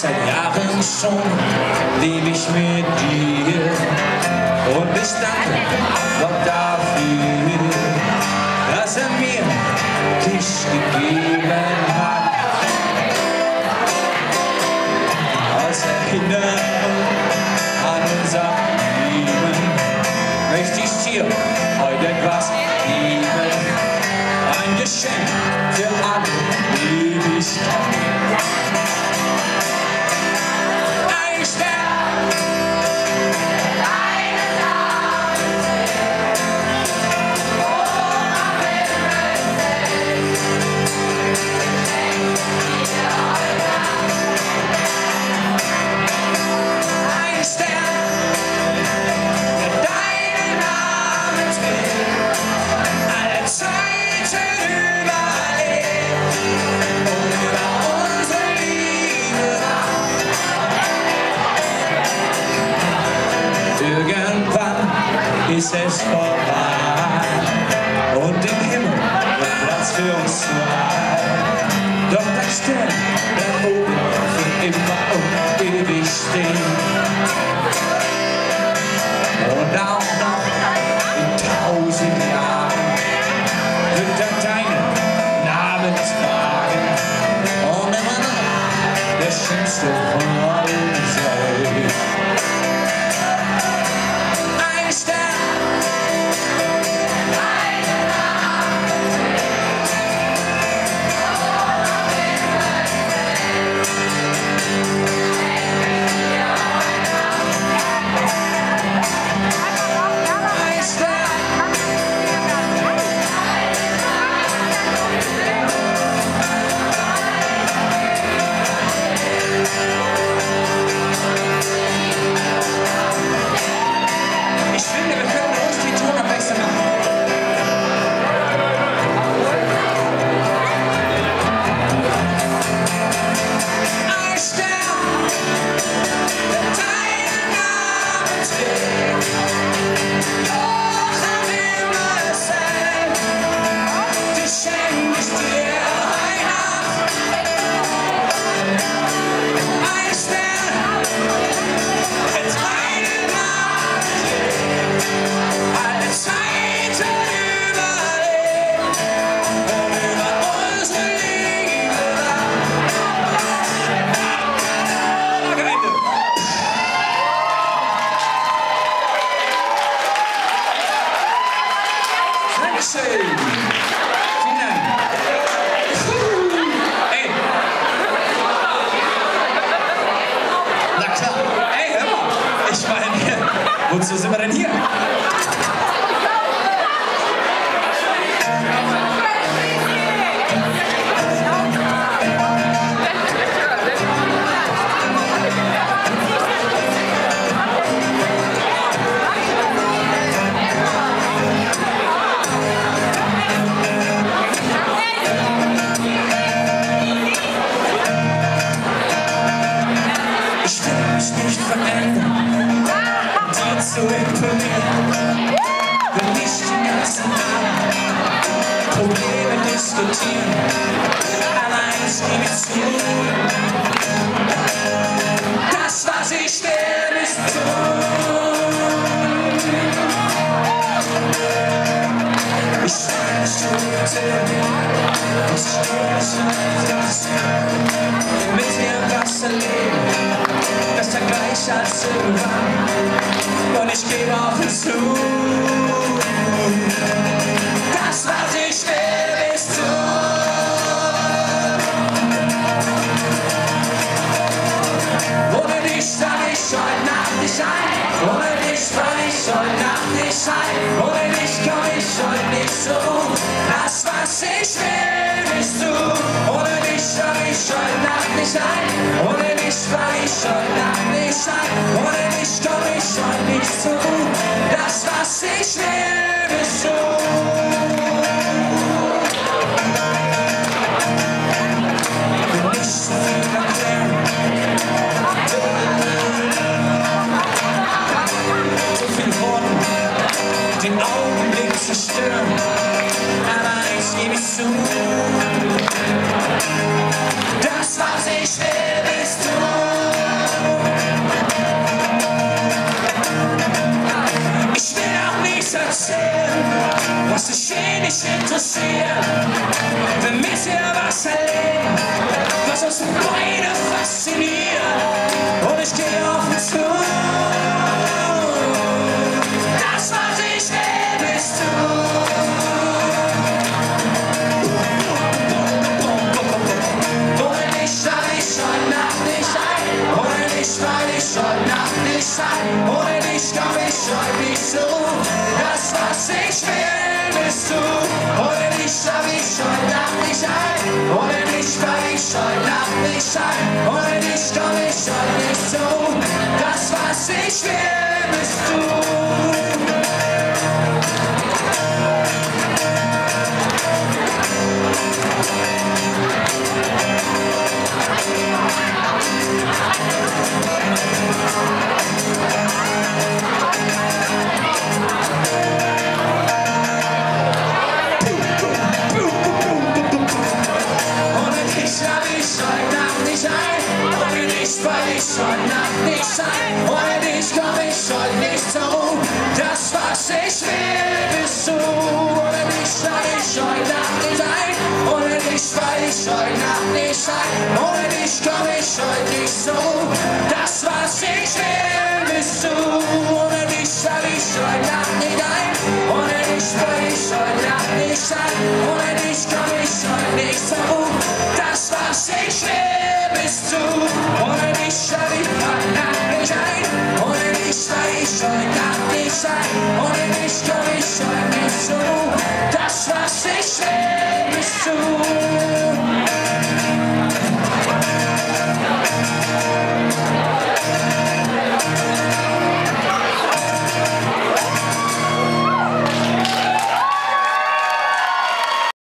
Seit Jahren schon lebe ich mit dir und ich danke Gott dafür, dass er mir dich gegeben hat. Als Erinnerung an unser Leben möchte ich dir heute etwas geben. Ein Geschenk für alle Ewigkeit. Ist es vorbei und im Himmel wird Platz für uns zwei. Doch das Stern bleibt oben für immer und ewig stehen. Und auch noch in tausend Jahren Dankeschön. Vielen Dank. Ey. Na klar. Ey, hör mal. Ich meine, wozu sind wir denn hier? Zu imponieren. Will nicht den ganzen Abend Probleme diskutieren. Allein es gebe zu. Das, was ich will, ist tun. Ich weiß, du ich weiß, mit dir was erleben, das der gleich als irgendwann Das, was ich will, ist du. Ohne dich sag ich heute Nacht nicht ein. Ohne dich fall ich heute Nacht nicht ein. Ohne dich komm ich heute nicht so. Das, was ich will, bist du. Ohne dich sag ich heute Nacht nicht ein. Ohne dich fall ich heute Nacht nicht ein. Beide fasziniert. Und ich gehe offen zu. Das, was ich will, bist du. Ohne dich schlag ich heute Nacht nicht ein. Ohne dich fall ich heute Nacht nicht ein. Ohne dich komm ich heute nicht so. Das, was ich will, fall ich heute Nacht nicht ein. Ohne dich komm ich heute nicht so. Das, was ich will, bist du. Ich heute Nacht nicht ein. Ohne dich komm ich heute nicht Ruhe. Das, was ich will, bist du. Ohne dich schlag ich heute Nacht nicht ein. Ohne dich fall ich heute Nacht nicht ein. Ohne dich komm ich heute nicht Ruhe. Das, was ich will, bist du. Ohne dich schlag ich heute Nacht nicht ein. Ohne dich fall ich heute Nacht nicht ein. Ohne dich komm ich Oh.